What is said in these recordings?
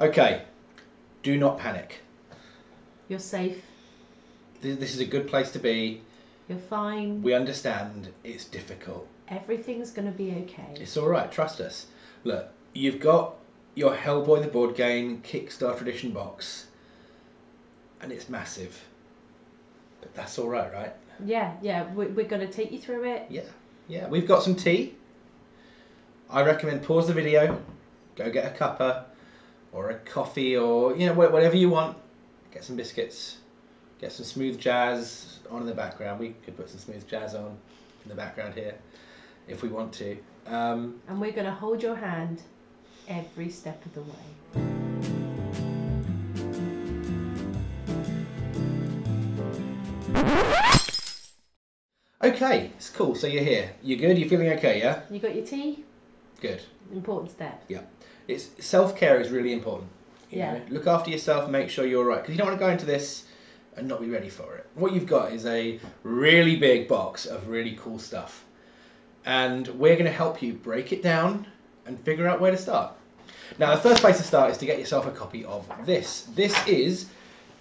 Okay, do not panic. You're safe. Th- This is a good place to be. You're fine. We understand it's difficult. Everything's gonna be okay. It's all right. Trust us. Look, you've got your Hellboy the board game Kickstarter edition box, and it's massive. But that's all right, right? Yeah, yeah. We're, we're gonna take you through it. Yeah, yeah. We've got some tea. I recommend pause the video, go get a cuppa, or a coffee, or you know whatever you want. Get some biscuits, get some smooth jazz on in the background. We could put some smooth jazz on in the background here, if we want to. Um, And we're gonna hold your hand every step of the way. okay, it's cool. So you're here. You're good. You're feeling okay, yeah? You got your tea? Good. Important step. Yeah. It's self care is really important. you Yeah. know. Look after yourself. Make sure you're right because you don't want to go into this and not be ready for it. What you've got is a really big box of really cool stuff, and we're going to help you break it down and figure out where to start. Now, the first place to start is to get yourself a copy of this. This is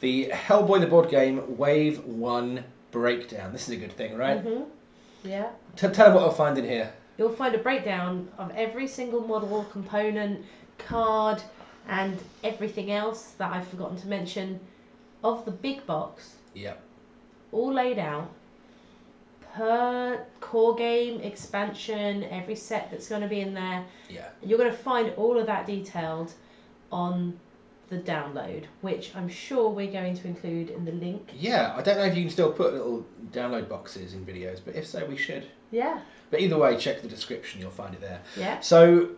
the Hellboy the board game Wave One Breakdown. This is a good thing, right? hmm Yeah. T- tell them what I'll find in here. You'll find a breakdown of every single model, component, card, and everything else that I've forgotten to mention of the big box, Yep. all laid out per core game, expansion, every set that's going to be in there. Yeah. You're going to find all of that detailed on the download, which I'm sure we're going to include in the link. Yeah, I don't know if you can still put little download boxes in videos, but if so, we should. Yeah, But either way, check the description, you'll find it there. yeah. So,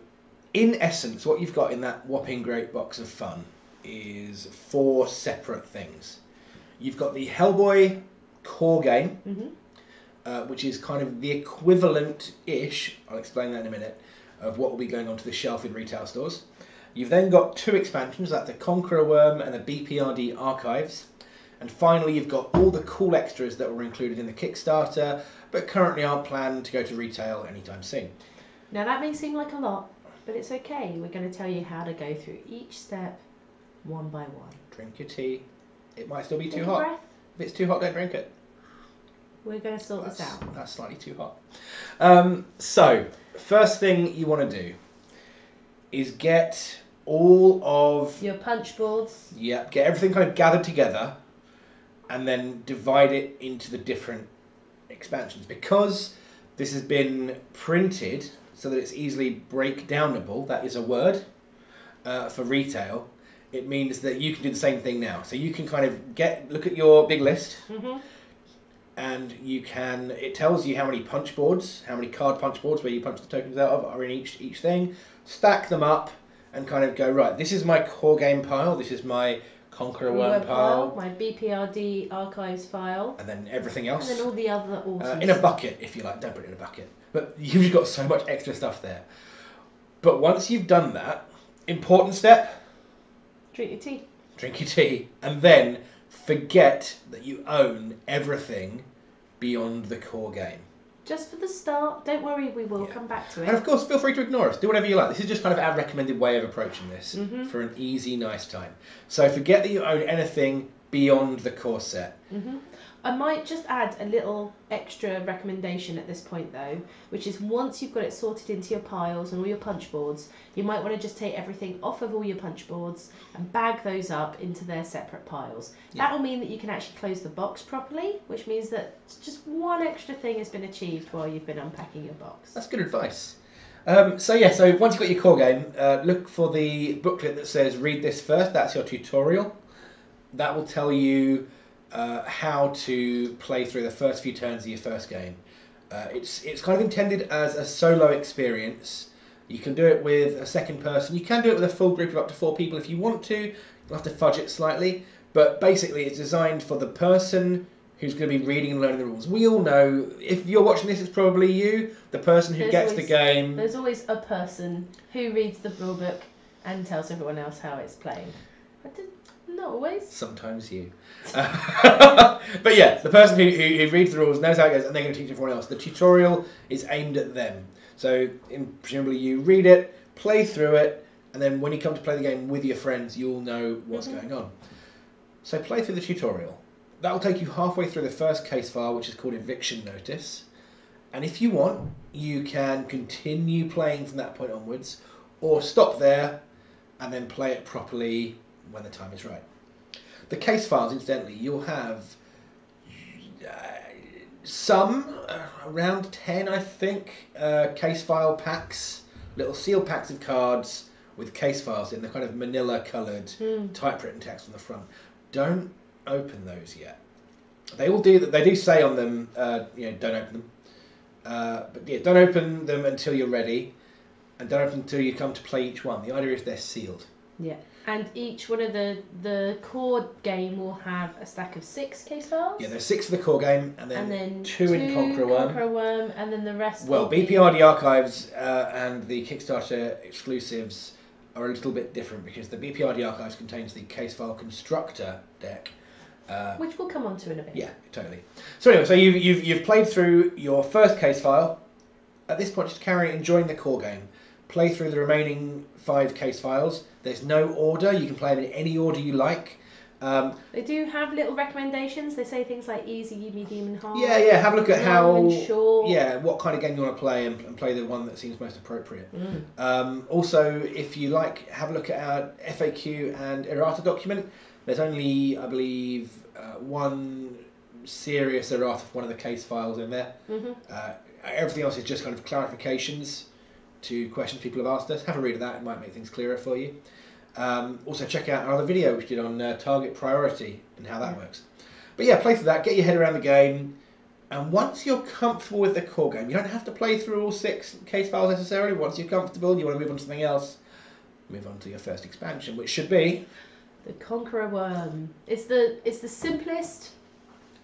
in essence, what you've got in that whopping great box of fun is four separate things. You've got the Hellboy core game, hmm uh, which is kind of the equivalent ish, I'll explain that in a minute, of what will be going onto the shelf in retail stores. You've then got two expansions, that's the Conqueror Worm and the BPRD Archives. And finally, you've got all the cool extras that were included in the Kickstarter, but currently aren't planned to go to retail anytime soon. Now that may seem like a lot, but it's okay. We're going to tell you how to go through each step one by one. Drink your tea. It might still be Take too hot. breath. If it's too hot, don't drink it. We're going to sort That's, this out. that's slightly too hot. Um, so, first thing you want to do is get all of Your punch boards. yeah, get everything kind of gathered together, and then divide it into the different expansions because this has been printed so that it's easily breakdownable. That is a word uh, for retail. It means that you can do the same thing now. So you can kind of get look at your big list hmm and you can it tells you how many punch boards how many card punch boards where you punch the tokens out of are in each each thing stack them up and kind of go right this is my core game pile this is my conqueror worm Web pile. file, my BPRD archives file, and then everything else, and then all the other uh, in a bucket if you like don't put it in a bucket. But you've got so much extra stuff there. But once you've done that important step Drink your tea. drink your tea and then forget that you own everything beyond the core game Just for the start. Don't worry, we will Yeah. come back to it. And of course, feel free to ignore us. Do whatever you like. This is just kind of our recommended way of approaching this Mhm. for an easy, nice time. So forget that you own anything beyond the core set. hmm I might just add a little extra recommendation at this point though, which is once you've got it sorted into your piles and all your punch boards, you might want to just take everything off of all your punch boards and bag those up into their separate piles. Yeah. That will mean that you can actually close the box properly, which means that just one extra thing has been achieved while you've been unpacking your box. That's good advice. Um, so yeah, so once you've got your core game, uh, look for the booklet that says "Read this first. That's your tutorial. That will tell you uh, how to play through the first few turns of your first game. Uh, it's it's kind of intended as a solo experience. You can do it with a second person. You can do it with a full group of up to four people if you want to. You'll have to fudge it slightly, but basically it's designed for the person who's going to be reading and learning the rules. We all know if you're watching this, it's probably you, the person who There's gets the game. There's always a person who reads the rule book and tells everyone else how it's playing. But did- not always. Sometimes you. But yeah, the person who, who, who reads the rules knows how it goes and they're going to teach everyone else. The tutorial is aimed at them. So in, presumably you read it, play through it, and then when you come to play the game with your friends, you'll know what's Mhm. going on. So play through the tutorial. That will take you halfway through the first case file, which is called Eviction Notice. And if you want, you can continue playing from that point onwards, or stop there and then play it properly when the time is right. The case files, incidentally, you'll have uh, some, uh, around 10, I think, uh, case file packs, little sealed packs of cards with case files in the kind of manila coloured Hmm. typewritten text on the front. Don't open those yet. They all do. They do say on them, uh, you know, don't open them. Uh, but yeah, don't open them until you're ready, and don't open until you come to play each one. The idea is they're sealed. Yeah. And each one of the the core game will have a stack of six case files. Yeah, there's six for the core game, and then, and then two in Conqueror Worm. Conqueror Worm, and then the rest. Well, will be- BPRD archives uh, and the Kickstarter exclusives are a little bit different because the BPRD archives contains the case file constructor deck. Uh, which we'll come on to in a bit. Yeah, totally. So anyway, so you've, you've, you've played through your first case file. At this point, just carry enjoying the core game. Play through the remaining five case files. There's no order. You can play them in any order you like. Um, They do have little recommendations. They say things like easy, medium, and hard. yeah, yeah. Have a look at how, and short. yeah, what kind of game you want to play, and, and play the one that seems most appropriate. Mm. Um, also, if you like, have a look at our FAQ and errata document. There's only, I believe, uh, one serious errata for one of the case files in there. hmm Uh, everything else is just kind of clarifications to questions people have asked us. Have a read of that; it might make things clearer for you. Um, also, check out our other video which we did on uh, target priority and how that Yeah. works. But yeah, play through that, get your head around the game, and once you're comfortable with the core game, you don't have to play through all six case files necessarily. Once you're comfortable, you want to move on to something else. Move on to your first expansion, which should be The Conqueror Worm. It's the it's the simplest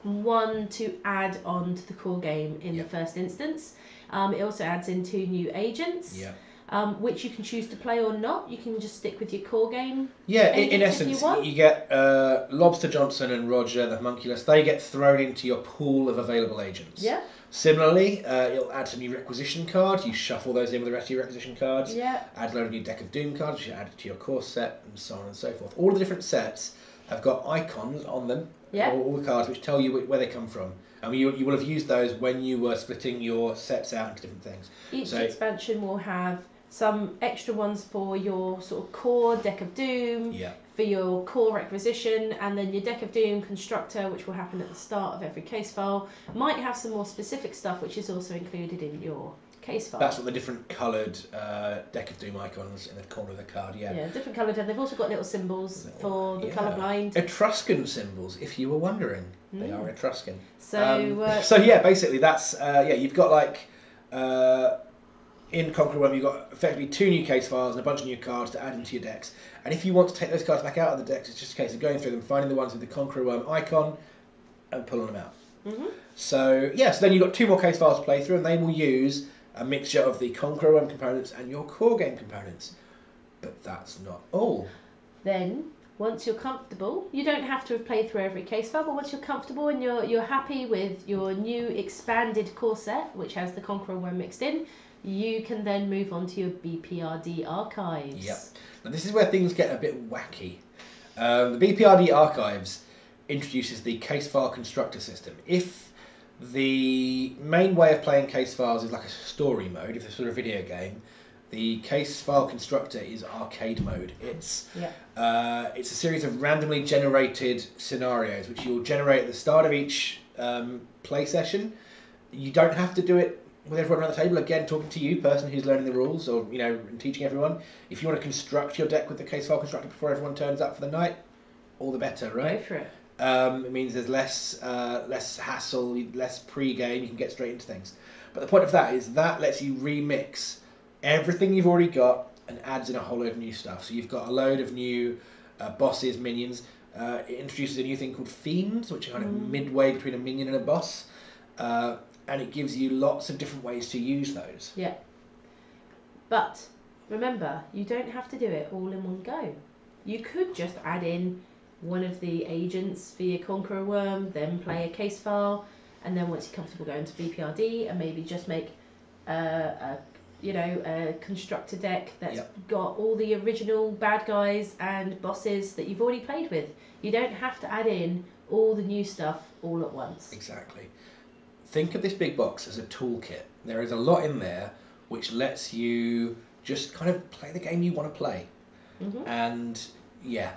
one to add on to the core game in Yep. the first instance. Um, it also adds in two new agents, yeah, um, which you can choose to play or not. You can just stick with your core game. yeah. In, in if you essence, you get uh, Lobster Johnson and Roger the Homunculus. They get thrown into your pool of available agents. Yeah, Similarly, uh, it'll add some new requisition cards. You shuffle those in with the rest of your requisition cards. yeah, Add a load of new deck of Doom cards, which you add to your core set, and so on and so forth. All the different sets have got icons on them. Yeah. All, all the cards which tell you where they come from. And you, you will have used those when you were splitting your sets out into different things. Each So- expansion will have some extra ones for your sort of core deck of doom, Yeah. for your core requisition, and then your deck of doom constructor, which will happen at the start of every case file, might have some more specific stuff, which is also included in your case file. That's what the different coloured uh, deck of Doom icons in the corner of the card. Yeah. yeah, different coloured, and they've also got little symbols for the Yeah. colourblind. Etruscan symbols, if you were wondering. They Mm. are Etruscan. So, Um, uh, so yeah, basically that's uh, yeah. You've got like uh, in Conqueror Worm, you've got effectively two new case files and a bunch of new cards to add into your decks. And if you want to take those cards back out of the decks, it's just a case of going through them, finding the ones with the Conqueror Worm icon, and pulling them out. mhm. So yeah, so then you've got two more case files to play through, and they will use a mixture of the Conqueror Worm components and your core game components. But that's not all. then once you're comfortable, you don't have to have played through every case file, but once you're comfortable and you're you're happy with your new expanded core set, which has the Conqueror Worm mixed in, you can then move on to your BPRD archives. Yep. Now this is where things get a bit wacky. Um, the BPRD archives introduces the case file constructor system. If the main way of playing case files is like a story mode, if it's sort of a video game, the case file constructor is arcade mode. It's Yeah. uh, it's a series of randomly generated scenarios which you'll generate at the start of each um, play session. You don't have to do it with everyone around the table. Again, talking to you, person who's learning the rules or you know and teaching everyone. If you want to construct your deck with the case file constructor before everyone turns up for the night, all the better, right? Go for it. Um, it means there's less uh, less hassle, less pre-game. You can get straight into things. But the point of that is that lets you remix everything you've already got and adds in a whole load of new stuff. So you've got a load of new uh, bosses, minions. Uh, it introduces a new thing called fiends, which are kind of Mm. midway between a minion and a boss, uh, and it gives you lots of different ways to use those. Yeah. But remember, you don't have to do it all in one go. You could just add in one of the agents for your Conqueror Worm, then play a case file, and then once you're comfortable going to BPRD and maybe just make uh, a you know, a constructor deck that's Yep. got all the original bad guys and bosses that you've already played with. You don't have to add in all the new stuff all at once. Exactly. Think of this big box as a toolkit. There is a lot in there which lets you just kind of play the game you want to play. hmm And yeah,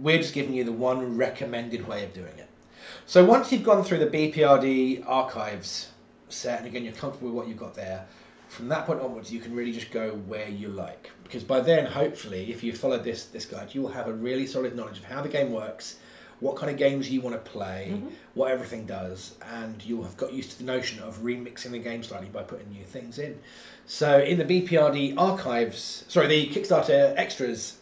we're just giving you the one recommended way of doing it. So once you've gone through the BPRD archives set, and again you're comfortable with what you've got there, from that point onwards you can really just go where you like. Because by then, hopefully, if you followed this this guide, you will have a really solid knowledge of how the game works, what kind of games you want to play, Mhm. what everything does, and you'll have got used to the notion of remixing the game slightly by putting new things in. So in the BPRD archives, sorry, the Kickstarter extras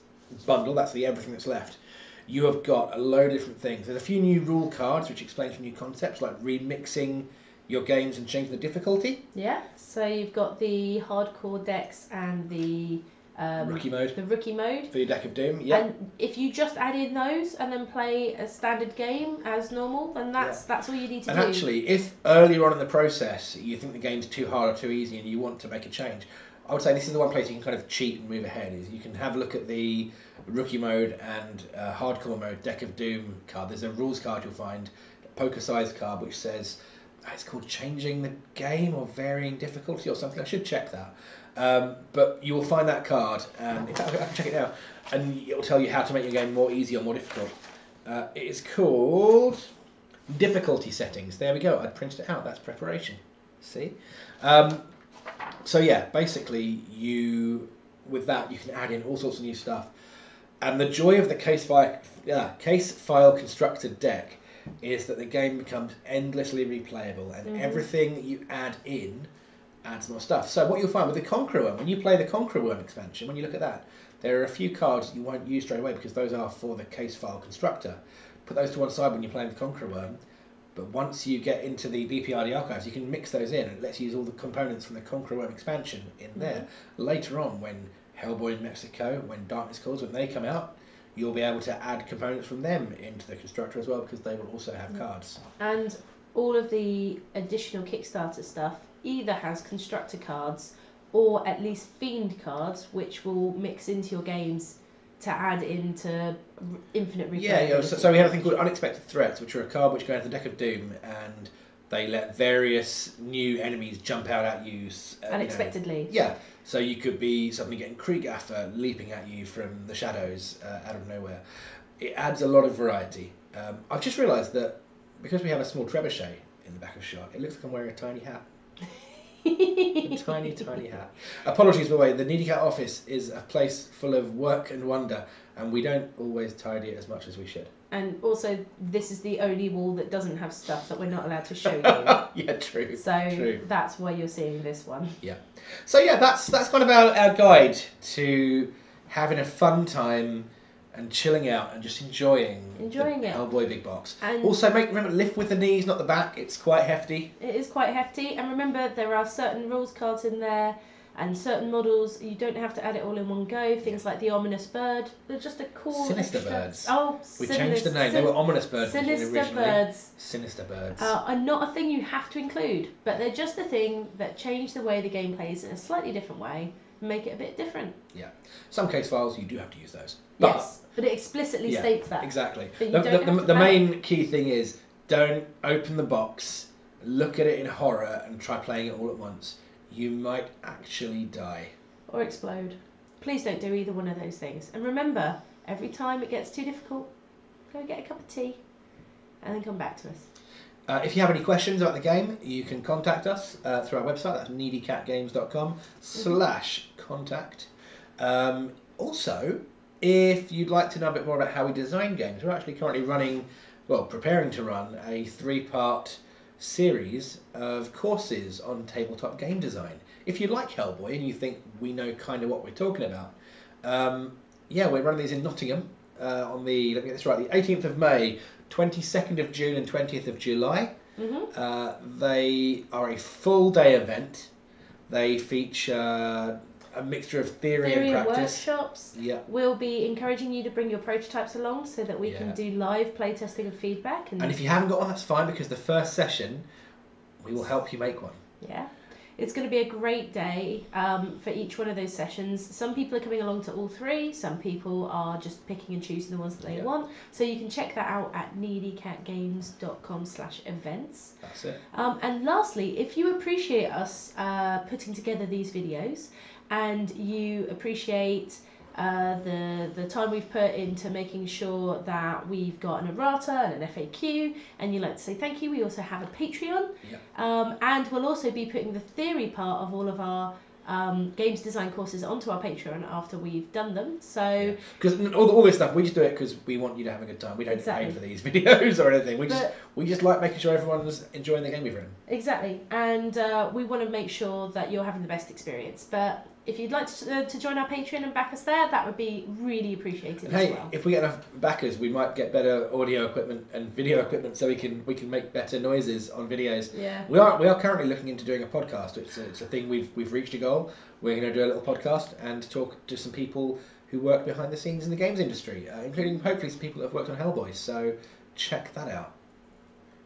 bundle, that's the everything that's left. You have got a load of different things. There's a few new rule cards which explain some new concepts like remixing your games and changing the difficulty. Yeah. So you've got the hardcore decks and the um, Rookie mode the rookie mode. for your deck of doom. Yeah. And if you just add in those and then play a standard game as normal, then that's that's all you need to And do. actually, if earlier on in the process you think the game's too hard or too easy and you want to make a change, I would say this is the one place you can kind of cheat and move ahead. Is you can have a look at the rookie mode and uh, hardcore mode deck of doom card. There's a rules card you'll find, poker sized card which says uh, it's called changing the game or varying difficulty or something. I should check that. Um, but you will find that card, and in fact, I can check it now, and it will tell you how to make your game more easy or more difficult. Uh, it is called difficulty settings. There we go. I printed it out. That's preparation. See. Um, so yeah, basically, you with that you can add in all sorts of new stuff, and the joy of the case file, yeah, case file constructor deck is that the game becomes endlessly replayable, and Mhm. everything you add in adds more stuff. So what you'll find with the Conqueror Worm, when you play the Conqueror Worm expansion, when you look at that, there are a few cards you won't use straight away because those are for the case file constructor. Put those to one side when you're playing the Conqueror Worm. But once you get into the BPRD archives, you can mix those in, and it lets you use all the components from the Conqueror Worm expansion in mm-hmm. there. Later on, when Hellboy in Mexico, when Darkness Calls, when they come out, you'll be able to add components from them into the constructor as well because they will also have mm-hmm. cards. And all of the additional Kickstarter stuff either has constructor cards or at least fiend cards, which will mix into your games to add into infinite replayability. Yeah, yeah. So, so we had a thing called Unexpected Threats, which are a card which go into the deck of Doom, and they let various new enemies jump out at you. uh, you know. unexpectedly. Yeah, so you could be suddenly getting Kriegaffe leaping at you from the shadows uh, out of nowhere. It adds a lot of variety. Um, I've just realised that because we have a small trebuchet in the back of shot, it looks like I'm wearing a tiny hat. Tiny, tiny hat. Apologies, by the way, the Needy Cat office is a place full of work and wonder, and we don't always tidy it as much as we should. And also, this is the only wall that doesn't have stuff that we're not allowed to show you. yeah, true. So True. that's why you're seeing this one. Yeah. So yeah, that's that's kind of our, our guide to having a fun time and chilling out and just enjoying Enjoying the it. Hellboy Big Box. And Also, make remember lift with the knees, not the back. It's quite hefty. it is quite hefty. And remember, there are certain rules cards in there and certain models. You don't have to add it all in one go. Things like the ominous bird. They're just a cool. Sinister extra- birds. Oh, We sinis- changed the name. They were ominous birds Sinister originally. birds Sinister birds. uh, are not a thing you have to include, but they're just a thing that change the way the game plays in a slightly different way make it a bit different. Yeah. Some case files you do have to use those. But yes, but it explicitly Yeah, states that. exactly. You The, the, the, the main key thing is don't open the box, look at it in horror, and try playing it all at once. You might actually die. or explode. Please don't do either one of those things. And remember, every time it gets too difficult, go get a cup of tea and then come back to us. Uh, if you have any questions about the game, you can contact us uh, through our website. That's needycatgames.com slash contact. Um, also, if you'd like to know a bit more about how we design games, we're actually currently running, well, preparing to run a three-part series of courses on tabletop game design. If you like Hellboy and you think we know kind of what we're talking about, um, yeah, we're running these in Nottingham uh, on the, let me get this right, the 18th of May, 22nd of June and 20th of July. hmm Uh, they are a full day event. They feature a mixture of theory, Theory and practice. workshops. Yeah, We'll be encouraging you to bring your prototypes along so that we Yeah. can do live playtesting and feedback. And, and if you haven't got one, that's fine because the first session we will help you make one. yeah, It's going to be a great day um, for each one of those sessions. Some people are coming along to all three. Some people are just picking and choosing the ones that they Yeah. want. So you can check that out at needycatgames.com slash events. That's it. Um, and lastly, if you appreciate us uh, putting together these videos and you appreciate uh, the the time we've put into making sure that we've got an errata and an FAQ, and you'd like to say thank you, we also have a Patreon, Yeah. um, and we'll also be putting the theory part of all of our um, games design courses onto our Patreon after we've done them. So. Because all, all this stuff, we just do it because we want you to have a good time. We don't Exactly. pay for these videos or anything. We just we just like making sure everyone's enjoying the game we've written. Exactly, and uh, we want to make sure that you're having the best experience. But if you'd like to, uh, to join our Patreon and back us there, that would be really appreciated hey, well. if we get enough backers, we might get better audio equipment and video equipment, so we can we can make better noises on videos. Yeah. We are we are currently looking into doing a podcast. It's a, it's a thing we've we've reached a goal. We're going to do a little podcast and talk to some people who work behind the scenes in the games industry, uh, including hopefully some people that have worked on Hellboy. So check that out.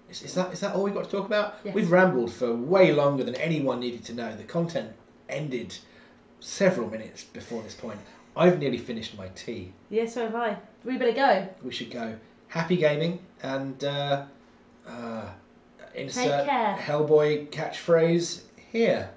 Is, is that is that all we've got to talk about? Yes. We've rambled for way longer than anyone needed to know. The content ended several minutes before this point. I've nearly finished my tea. Yeah, so have I. We better go. We should go. Happy gaming and uh, uh, insert. Hellboy catchphrase here.